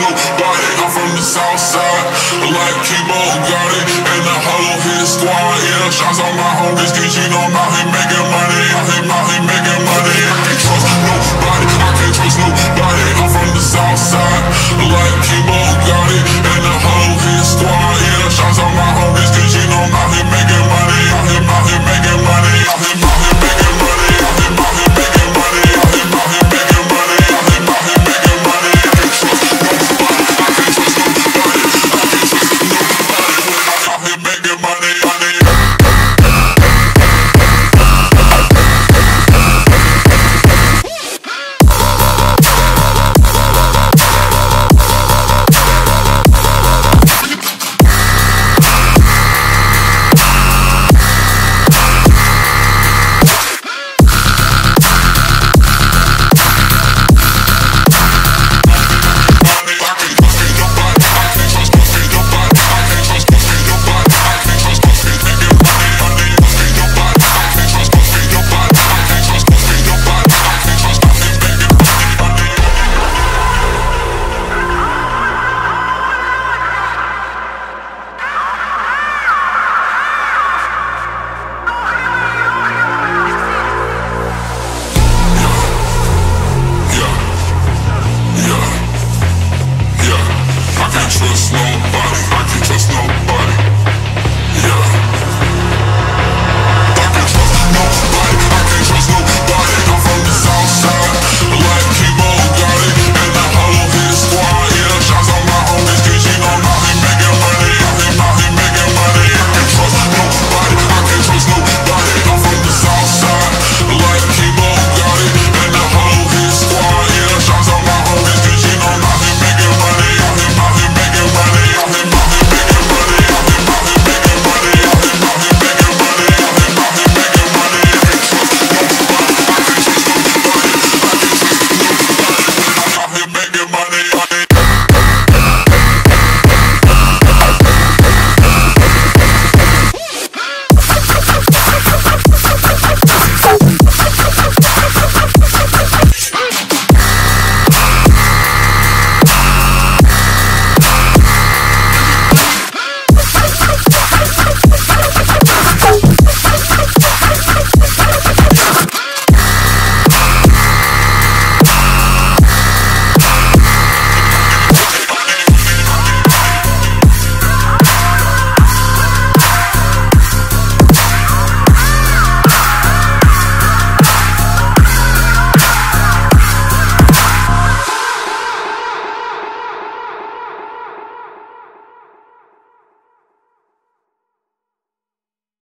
nobody. I'm from the south side, like Kibo got it, and the